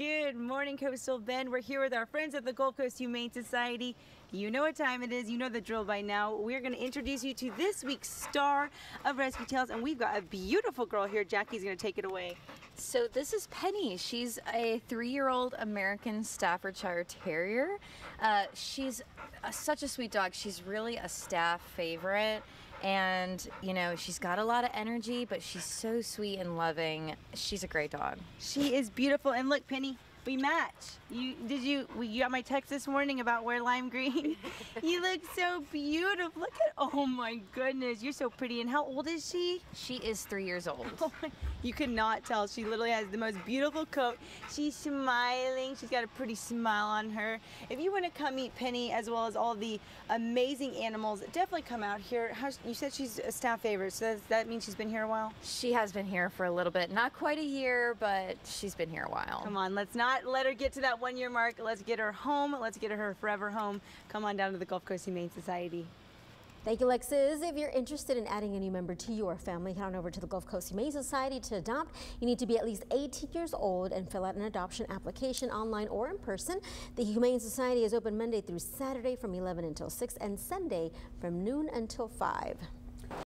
Good morning, Coastal Bend. We're here with our friends at the Gulf Coast Humane Society. You know what time it is. You know the drill by now. We're going to introduce you to this week's star of Rescue Tales, and we've got a beautiful girl here. Jackie's going to take it away. So this is Penny. She's a three-year-old American Staffordshire Terrier. Uh, she's a, such a sweet dog. She's really a staff favorite. And, you know, she's got a lot of energy, but she's so sweet and loving. She's a great dog. She is beautiful. And look, Penny, we match. You did you you got my text this morning about wear lime green? you look so beautiful. Look at oh my goodness, you're so pretty. And how old is she? She is three years old. Oh my, you could not tell. She literally has the most beautiful coat. She's smiling. She's got a pretty smile on her. If you want to come meet Penny as well as all the amazing animals, definitely come out here. How, you said she's a staff favorite, so does that mean she's been here a while? She has been here for a little bit. Not quite a year, but she's been here a while. Come on, let's not let her get to that one year mark. Let's get her home. Let's get her forever home. Come on down to the Gulf Coast Humane Society. Thank you, Alexis. If you're interested in adding a new member to your family, head on over to the Gulf Coast Humane Society to adopt. You need to be at least 18 years old and fill out an adoption application online or in person. The Humane Society is open Monday through Saturday from 11 until 6 and Sunday from noon until 5.